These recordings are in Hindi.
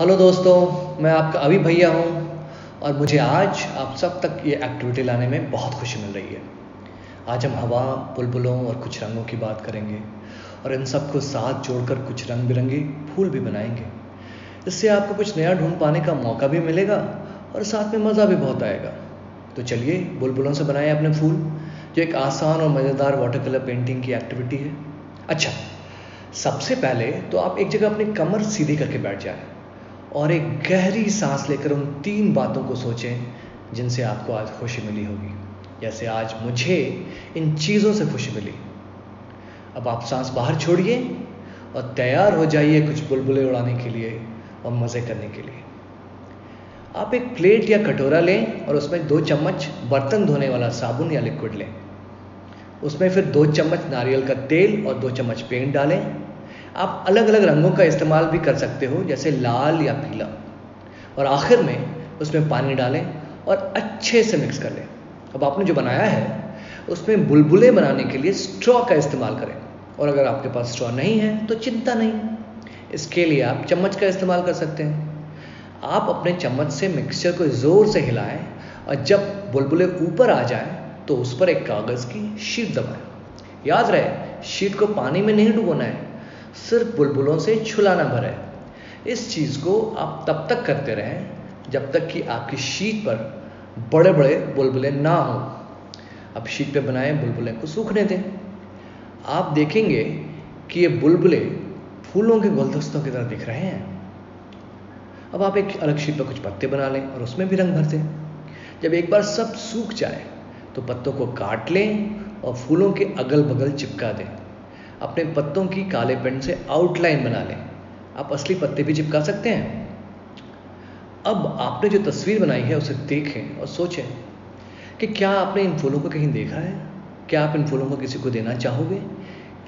हेलो दोस्तों, मैं आपका अभी भैया हूँ और मुझे आज आप सब तक ये एक्टिविटी लाने में बहुत खुशी मिल रही है। आज हम हवा, बुलबुलों और कुछ रंगों की बात करेंगे और इन सबको साथ जोड़कर कुछ रंग बिरंगे फूल भी बनाएँगे। इससे आपको कुछ नया ढूंढ पाने का मौका भी मिलेगा और साथ में मज़ा भी बहुत आएगा। तो चलिए, बुलबुलों से बनाएँ अपने फूल, जो एक आसान और मज़ेदार वाटर कलर पेंटिंग की एक्टिविटी है। अच्छा सबसे पहले तो आप एक जगह अपनी कमर सीधी करके बैठ जाए। और एक गहरी सांस लेकर उन तीन बातों को सोचें, जिनसे आपको आज खुशी मिली होगी। जैसे आज मुझे इन चीज़ों से खुशी मिली। अब आप सांस बाहर छोड़िए और तैयार हो जाइए कुछ बुलबुले उड़ाने के लिए और मज़े करने के लिए। आप एक प्लेट या कटोरा लें और उसमें दो चम्मच बर्तन धोने वाला साबुन या लिक्विड लें। उसमें फिर दो चम्मच नारियल का तेल और दो चम्मच पेंट डालें आप अलग अलग रंगों का इस्तेमाल भी कर सकते हो, जैसे लाल या पीला। और आखिर में उसमें पानी डालें और अच्छे से मिक्स कर लें। अब आपने जो बनाया है, उसमें बुलबुले बनाने के लिए स्ट्रॉ का इस्तेमाल करें। और अगर आपके पास स्ट्रॉ नहीं है तो चिंता नहीं। इसके लिए आप चम्मच का इस्तेमाल कर सकते हैं। आप अपने चम्मच से मिक्सचर को ज़ोर से हिलाएँ और जब बुलबुले ऊपर आ जाएँ तो उस पर एक कागज़ की शीट दबाएँ। याद रहे शीट को पानी में नहीं डुबोना है। सिर्फ़ बुलबुलों से छुलाना भर है। इस चीज़ को आप तब तक करते रहें जब तक कि आपकी शीट पर बड़े बड़े बुलबुले ना हो। अब शीट पे बनाए बुलबुले को सूखने दें। आप देखेंगे कि ये बुलबुले फूलों के गुलदस्तों की तरह दिख रहे हैं। अब आप एक अलग शीट पर कुछ पत्ते बना लें और उसमें भी रंग भर दें। जब एक बार सब सूख जाए तो पत्तों को काट लें और फूलों के अगल बगल चिपका दें। अपने पत्तों की काले पेन से आउटलाइन बना लें। आप असली पत्ते भी चिपका सकते हैं। अब आपने जो तस्वीर बनाई है, उसे देखें और सोचें कि क्या आपने इन फूलों को कहीं देखा है? क्या आप इन फूलों को किसी को देना चाहोगे?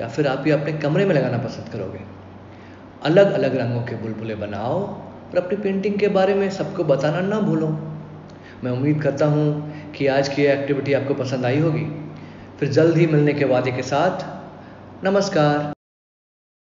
या फिर आप ये अपने कमरे में लगाना पसंद करोगे? अलग अलग रंगों के बुलबुले बनाओ और अपनी पेंटिंग के बारे में सबको बताना ना भूलो। मैं उम्मीद करता हूँ कि आज की एक्टिविटी आपको पसंद आई होगी। फिर जल्द ही मिलने के वादे के साथ नमस्कार।